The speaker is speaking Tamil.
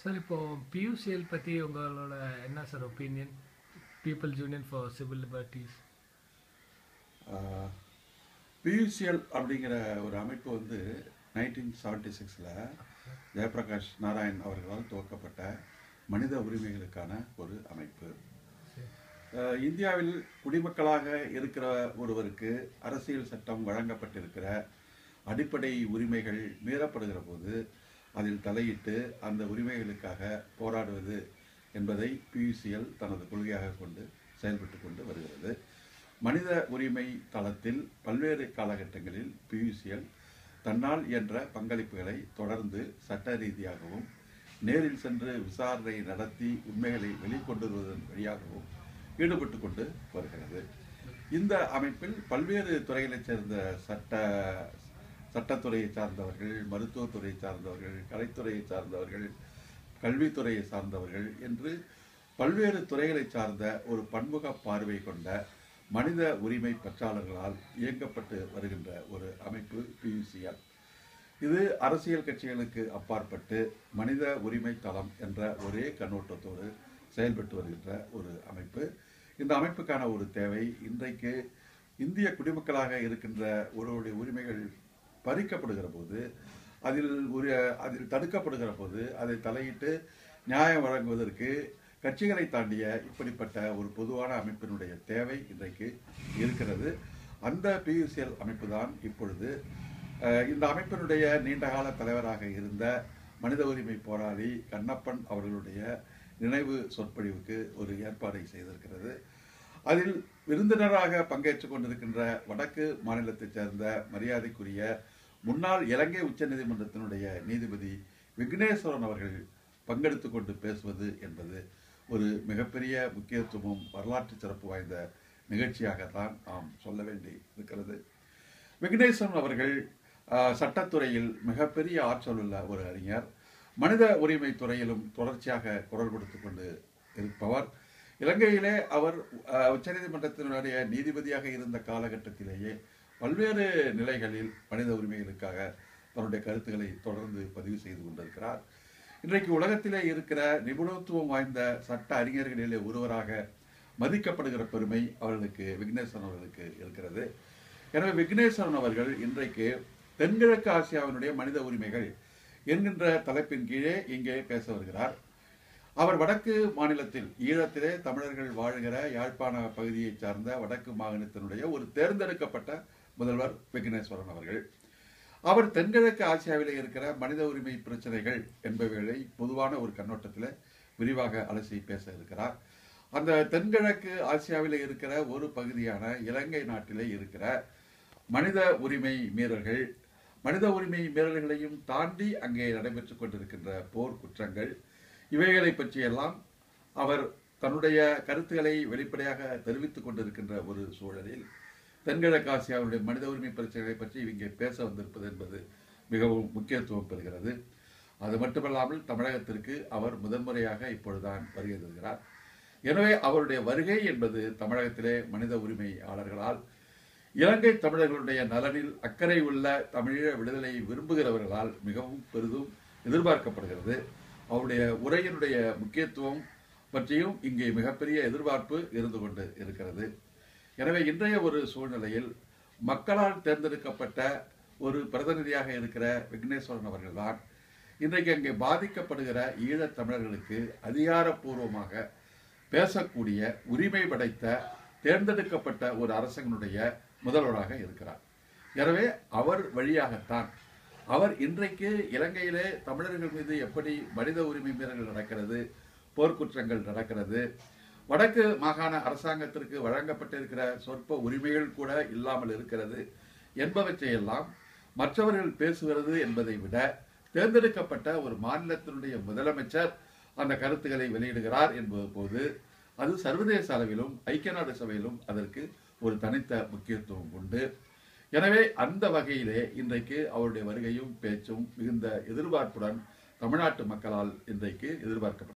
சார் இப்போ பியூசிஎல் பற்றி உங்களோட என்ன sir opinion people's union for civil liberties PUCL அப்படிங்கிற ஒரு அமைப்பு வந்து நைன்டீன் செவன்டி சிக்ஸில் ஜெயபிரகாஷ் நாராயண் அவர்களால் துவக்கப்பட்ட மனித உரிமைகளுக்கான ஒரு அமைப்பு. இந்தியாவில் குடிமக்களாக இருக்கிற ஒருவருக்கு அரசியல் சட்டம் வழங்கப்பட்டிருக்கிற அடிப்படை உரிமைகள் மீறப்படுகிற போது அதில் தலையிட்டு அந்த உரிமைகளுக்காக போராடுவது என்பதை பியூசிஎல் தனது கொள்கையாக கொண்டு செயல்பட்டு கொண்டு வருகிறது. மனித உரிமை தளத்தில் பல்வேறு காலகட்டங்களில் பியூசிஎல் தன்னால் என்ற பங்களிப்புகளை தொடர்ந்து சட்ட ரீதியாகவும் நேரில் சென்று விசாரணை நடத்தி உண்மைகளை வெளிக்கொண்டு வருவதன் வழியாகவும் ஈடுபட்டு கொண்டு வருகிறது. இந்த அமைப்பில் பல்வேறு துறைகளைச் சேர்ந்த சட்ட சட்டத்துறையை சார்ந்தவர்கள் மருத்துவத்துறையை சார்ந்தவர்கள் கலைத்துறையை சார்ந்தவர்கள் கல்வித்துறையை சார்ந்தவர்கள் என்று பல்வேறு துறைகளை சார்ந்த ஒரு பன்முக பார்வை கொண்ட மனித உரிமை பற்றாளர்களால் இயக்கப்பட்டு வருகின்ற ஒரு அமைப்பு பியூசிஎல் இது அரசியல் கட்சிகளுக்கு அப்பாற்பட்டு மனித உரிமை தளம் என்ற ஒரே கண்ணோட்டத்தோடு செயல்பட்டு வருகின்ற ஒரு அமைப்பு. இந்த அமைப்புக்கான ஒரு தேவை இன்றைக்கு இந்திய குடிமக்களாக இருக்கின்ற ஒருவருடைய உரிமைகள் பறிக்கப்படுகிற போது அதில் ஒரு அதில் தடுக்கப்படுகிற போது அதை தலையிட்டு நியாயம் வழங்குவதற்கு கட்சிகளை தாண்டிய இப்படிப்பட்ட ஒரு பொதுவான அமைப்பினுடைய தேவை இன்றைக்கு இருக்கிறது. அந்த பியூசிஎல் அமைப்பு தான் இப்பொழுது இந்த அமைப்பினுடைய நீண்டகால தலைவராக இருந்த மனித உரிமை போராளி கண்ணப்பன் அவர்களுடைய நினைவு சொற்பொழிவுக்கு ஒரு ஏற்பாடை செய்திருக்கிறது. அதில் விருந்தினராக பங்கேற்று கொண்டிருக்கின்ற வடக்கு மாநிலத்தைச் சேர்ந்த மரியாதைக்குரிய முன்னாள் இலங்கை உச்ச நீதிமன்றத்தினுடைய நீதிபதி விக்னேஸ்வரன் அவர்கள் பங்கெடுத்து கொண்டு பேசுவது என்பது ஒரு மிகப்பெரிய முக்கியத்துவம் வரலாற்று சிறப்பு வாய்ந்த நிகழ்ச்சியாகத்தான் நாம் சொல்ல வேண்டி இருக்கிறது. விக்னேஸ்வரன் அவர்கள் சட்டத்துறையில் மிகப்பெரிய ஆற்றல் உள்ள ஒரு அறிஞர். மனித உரிமை துறையிலும் தொடர்ச்சியாக குரல் கொடுத்து கொண்டு இருப்பவர். இலங்கையிலே அவர் உச்சநீதிமன்றத்தினுடைய நீதிபதியாக இருந்த காலகட்டத்திலேயே பல்வேறு நிலைகளில் மனித உரிமைகளுக்காக தன்னுடைய கருத்துக்களை தொடர்ந்து பதிவு செய்து கொண்டிருக்கிறார். இன்றைக்கு உலகத்திலே இருக்கிற நிபுணத்துவம் வாய்ந்த சட்ட அறிஞர்களிலே ஒருவராக மதிக்கப்படுகிற பெருமை அவர்களுக்கு விக்னேஸ்வரன் அவர்களுக்கு இருக்கிறது. எனவே விக்னேஸ்வரன் அவர்கள் இன்றைக்கு தென்கிழக்கு ஆசியாவினுடைய மனித உரிமைகள் என்கின்ற தலைப்பின் கீழே இங்கே பேச வருகிறார். அவர் வடக்கு மாநிலத்தில் ஈழத்திலே தமிழர்கள் வாழ்கிற யாழ்ப்பாண பகுதியைச் சார்ந்த வடக்கு மாகாணத்தினுடைய ஒரு தேர்ந்தெடுக்கப்பட்ட முதல்வர் விக்னேஸ்வரன் அவர்கள். அவர் தென்கிழக்கு ஆசியாவிலே இருக்கிற மனித உரிமை பிரச்சனைகள் என்பவைகளை பொதுவான ஒரு கண்ணோட்டத்தில் விரிவாக அலசி பேச இருக்கிறார். அந்த தென்கிழக்கு ஆசியாவில் இருக்கிற ஒரு பகுதியான இலங்கை நாட்டிலே இருக்கிற மனித உரிமை மீறல்கள் மனித உரிமை மீறல்களையும் தாண்டி அங்கே நடைபெற்றுக் கொண்டிருக்கின்ற போர் குற்றங்கள் இவைகளை பற்றியெல்லாம் அவர் தன்னுடைய கருத்துக்களை வெளிப்படையாக தெரிவித்துக் கொண்டிருக்கின்ற ஒரு சூழலில் தென்கிழக்காசியாவுடைய மனித உரிமை பிரச்சனைகளை பற்றி இங்கே பேச வந்திருப்பது என்பது மிகவும் முக்கியத்துவம் பெறுகிறது. அது மட்டுமல்லாமல் தமிழகத்திற்கு அவர் முதன்முறையாக இப்பொழுதுதான் வருகை தருகிறார். எனவே அவருடைய வருகை என்பது தமிழகத்திலே மனித உரிமையாளர்களால் இலங்கை தமிழர்களுடைய நலனில் அக்கறை உள்ள தமிழீழ விடுதலையை விரும்புகிறவர்களால் மிகவும் பெரிதும் எதிர்பார்க்கப்படுகிறது. அவருடைய உரையினுடைய முக்கியத்துவம் பற்றியும் இங்கே மிகப்பெரிய எதிர்பார்ப்பு இருந்து கொண்டு இருக்கிறது. எனவே இன்றைய ஒரு சூழ்நிலையில் மக்களால் தேர்ந்தெடுக்கப்பட்ட ஒரு பிரதிநிதியாக இருக்கிற விக்னேஸ்வரன் அவர்கள்தான் இன்றைக்கு அங்கே பாதிக்கப்படுகிற ஈழத் தமிழர்களுக்கு அதிகாரப்பூர்வமாக பேசக்கூடிய உரிமை படைத்த தேர்ந்தெடுக்கப்பட்ட ஒரு அரசனுடைய முதல்வராக இருக்கிறார். எனவே அவர் வழியாகத்தான் அவர் இன்றைக்கு இலங்கையிலே தமிழர்கள் மீது எப்படி மனித உரிமை மீறல்கள் நடக்கிறது போர்க்குற்றங்கள் நடக்கிறது வடக்கு மாகாண அரசாங்கத்திற்கு வழங்கப்பட்டிருக்கிற சொற்ப உரிமைகள் கூட இல்லாமல் இருக்கிறது என்பவற்றையெல்லாம் மற்றவர்கள் பேசுகிறது என்பதை விட தேர்ந்தெடுக்கப்பட்ட ஒரு மாநிலத்தினுடைய முதலமைச்சர் அந்த கருத்துக்களை வெளியிடுகிறார் என்பது போது அது சர்வதேச அளவிலும் ஐக்கிய நாடு சபையிலும் அதற்கு ஒரு தனித்த முக்கியத்துவம் உண்டு. எனவே அந்த வகையிலே இன்றைக்கு அவருடைய வருகையும் பேச்சும் மிகுந்த எதிர்பார்ப்புடன் தமிழ்நாட்டு மக்களால் இன்றைக்கு எதிர்பார்க்கப்படும்